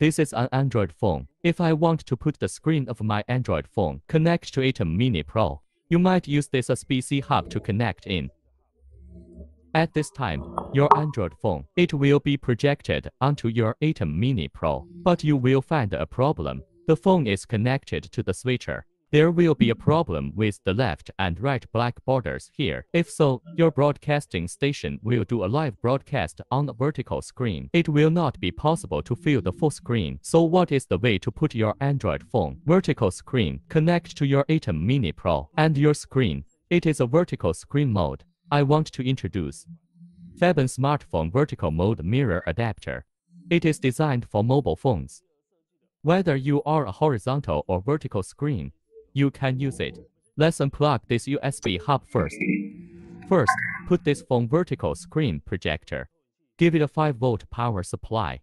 This is an Android phone. If I want to put the screen of my Android phone connect to ATEM Mini Pro, you might use this USB-C hub to connect in. At this time, your Android phone, it will be projected onto your ATEM Mini Pro, but you will find a problem. The phone is connected to the switcher. There will be a problem with the left and right black borders here. If so, your broadcasting station will do a live broadcast on a vertical screen. It will not be possible to fill the full screen. So what is the way to put your Android phone vertical screen connect to your ATEM Mini Pro and your screen? It is a vertical screen mode. I want to introduce Febon Smartphone Vertical Mode Mirror Adapter. It is designed for mobile phones. Whether you are a horizontal or vertical screen, you can use it. Let's unplug this USB hub first. First, put this phone vertical screen projector. Give it a 5 volt power supply.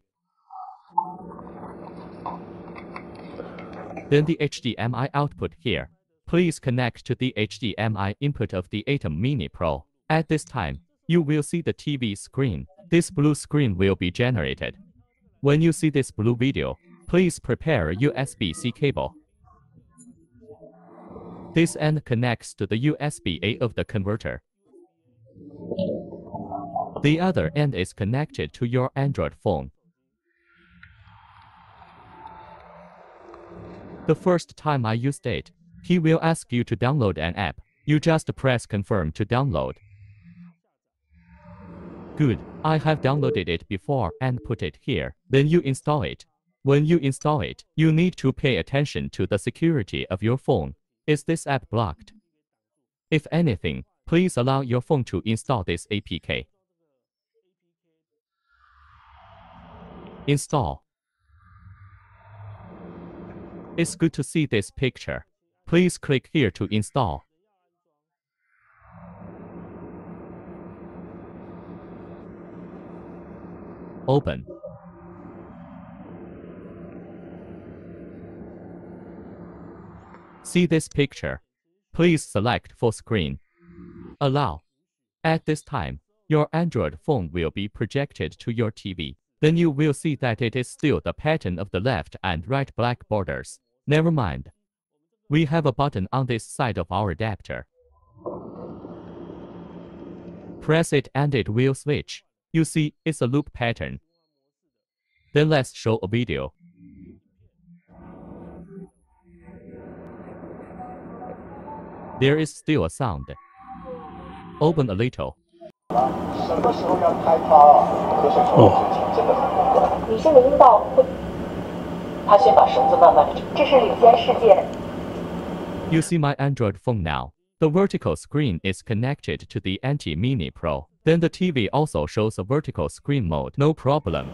Then the HDMI output here. Please connect to the HDMI input of the ATEM Mini Pro. At this time, you will see the TV screen. This blue screen will be generated. When you see this blue video, please prepare a USB-C cable. This end connects to the USB-A of the converter. The other end is connected to your Android phone. The first time I used it, he will ask you to download an app. You just press confirm to download. Good, I have downloaded it before and put it here. Then you install it. When you install it, you need to pay attention to the security of your phone. Is this app blocked? If anything, please allow your phone to install this APK. Install. It's good to see this picture. Please click here to install. Open. See this picture. Please select full screen. Allow. At this time, your Android phone will be projected to your TV. Then you will see that it is still the pattern of the left and right black borders. Never mind. We have a button on this side of our adapter. Press it and it will switch. You see, it's a loop pattern. Then let's show a video. There is still a sound. Open a little. Oh. you see my Android phone now. The vertical screen is connected to the ATEM Mini Pro. Then the TV also shows a vertical screen mode. No problem.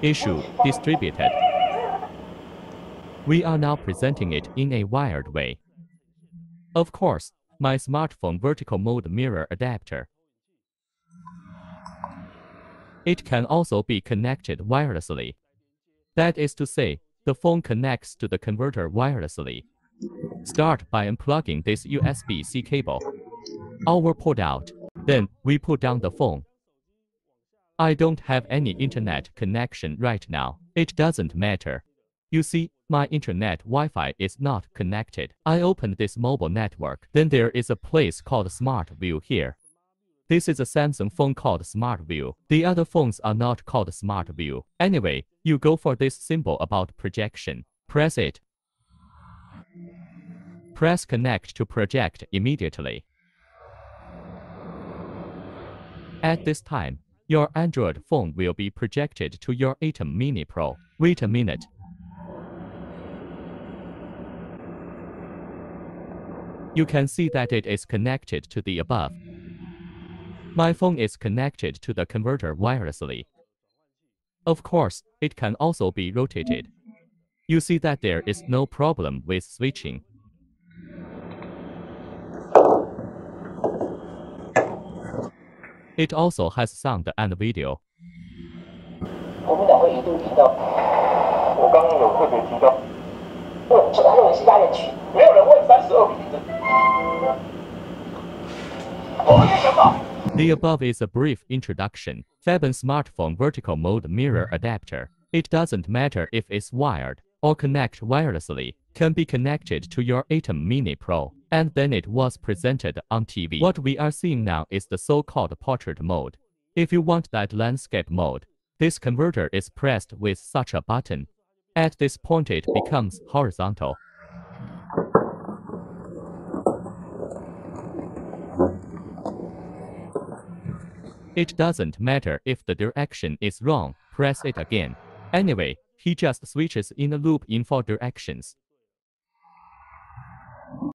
Issue distributed. We are now presenting it in a wired way. Of course, my smartphone vertical mode mirror adapter. It can also be connected wirelessly. That is to say, the phone connects to the converter wirelessly. Start by unplugging this USB-C cable. Our port out. Then we put down the phone. I don't have any internet connection right now. It doesn't matter. You see, my internet Wi-Fi is not connected. I opened this mobile network. Then there is a place called Smart View here. This is a Samsung phone called Smart View. The other phones are not called Smart View. Anyway, you go for this symbol about projection. Press it. Press connect to project immediately. At this time, your Android phone will be projected to your ATEM Mini Pro. Wait a minute. You can see that it is connected to the above. My phone is connected to the converter wirelessly. Of course, it can also be rotated. You see that there is no problem with switching. It also has sound and video. The above is a brief introduction. Febon smartphone vertical mode mirror adapter. It doesn't matter if it's wired or connect wirelessly, can be connected to your ATEM Mini Pro. And then it was presented on TV. What we are seeing now is the so-called portrait mode. If you want that landscape mode, this converter is pressed with such a button. At this point it becomes horizontal. It doesn't matter if the direction is wrong, press it again. Anyway, he just switches in a loop in four directions.